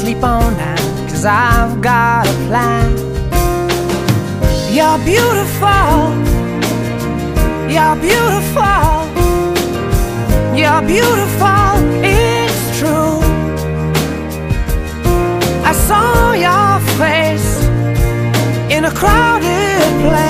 sleep on that, cause I've got a plan. You're beautiful. You're beautiful. You're beautiful. It's true. I saw your face in a crowded place,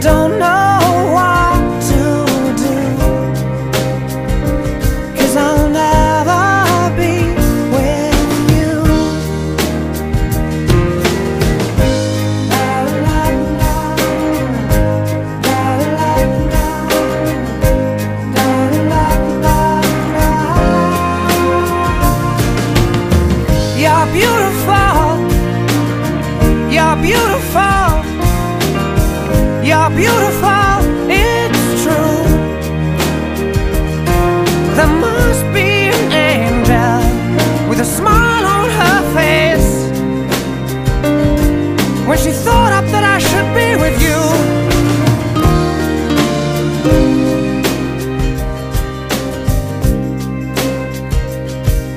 don't know what to do. Cause I'll never be with you. La, la, la. La, la, you're beautiful. You're beautiful. You're beautiful. It's true. There must be an angel with a smile on her face when she thought up that I should be with you.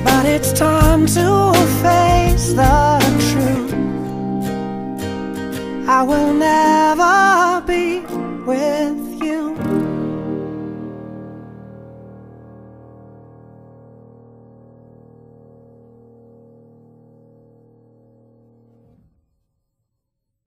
But it's time to face the truth. I will